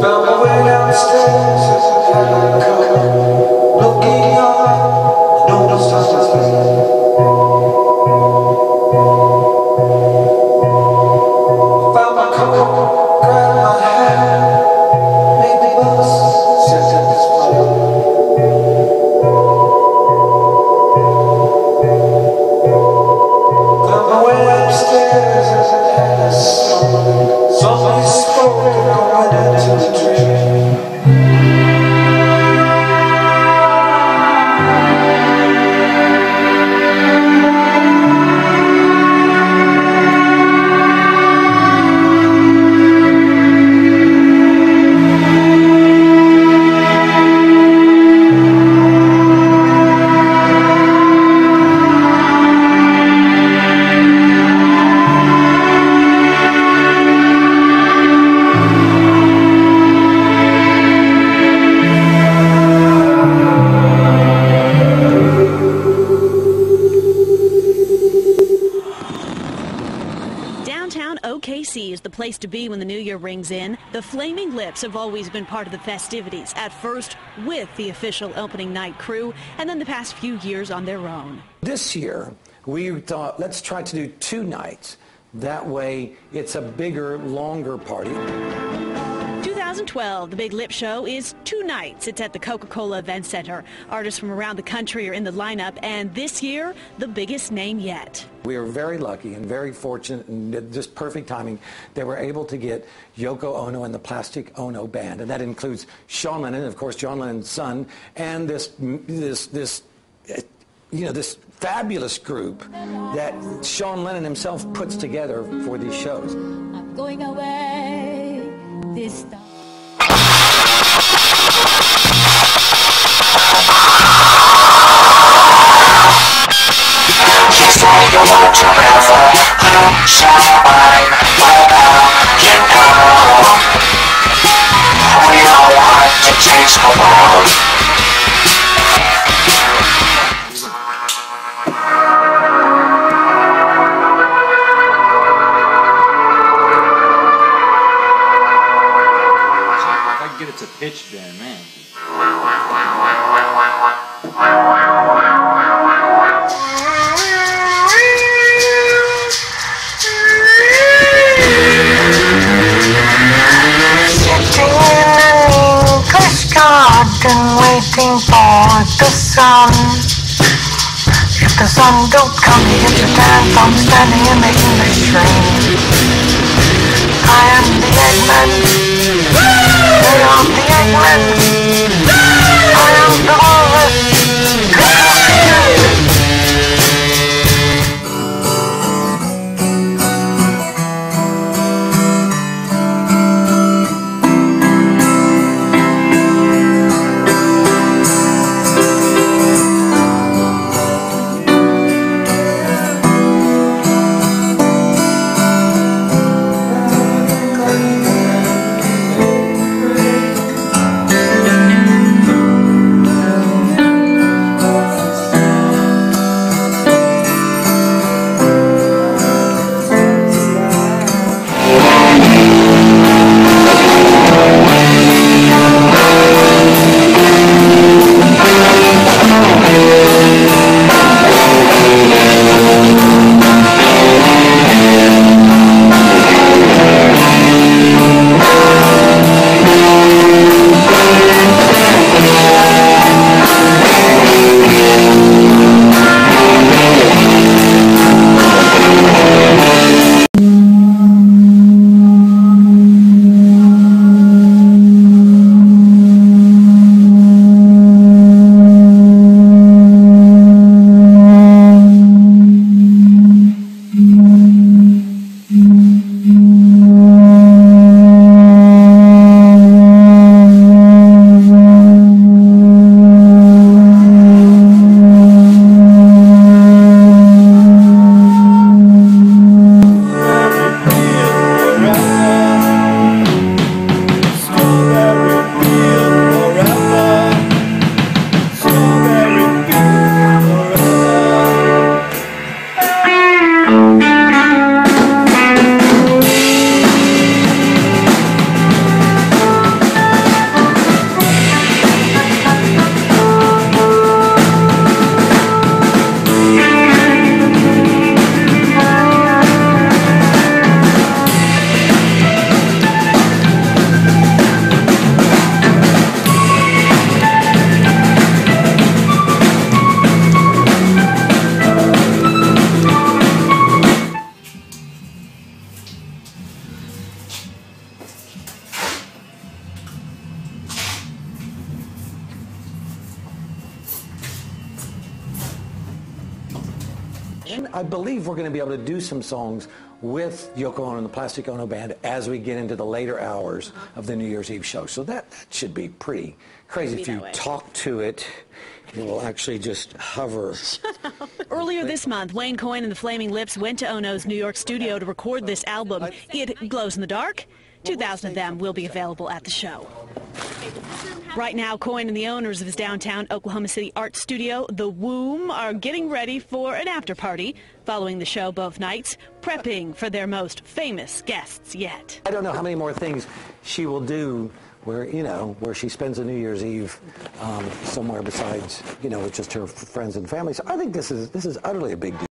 Found my way downstairs Downtown OKC is the place to be when the new year rings in. The Flaming Lips have always been part of the festivities, at first with the official opening night crew, and then the past few years on their own. This year, we thought, let's try to do two nights. That way, it's a bigger, longer party. 2012, the Big Lip Show is two nights. It's at the Coca-Cola Event Center. Artists from around the country are in the lineup, and this year, the biggest name yet. We are very lucky and very fortunate and just perfect timing that we're able to get Yoko Ono and the Plastic Ono Band. And that includes Sean Lennon, of course, John Lennon's son, and this, this, this, you know, this fabulous group that Sean Lennon himself puts together for these shows. I'm going away this time. If garden waiting for the sun. If the sun don't come, you get your dance on standing in the English train. I am the Eggman. They are the Eggman. I am the I believe we're going to be able to do some songs with Yoko Ono and the Plastic Ono Band as we get into the later hours of the New Year's Eve show. So that, that should be pretty crazy. Be If you way. talk to it, it will actually just hover. Earlier this month, Wayne Coyne and the Flaming Lips went to Ono's New York studio to record this album. It glows in the dark. 2,000 of them will be available at the show. Right now, Coyne and the owners of his downtown Oklahoma City art studio, The Womb, are getting ready for an after party following the show both nights, prepping for their most famous guests yet. I don't know how many more things she will do where, you know, where she spends a New Year's Eve um, somewhere besides, you know, with just her friends and family. So I think this is, this is utterly a big deal.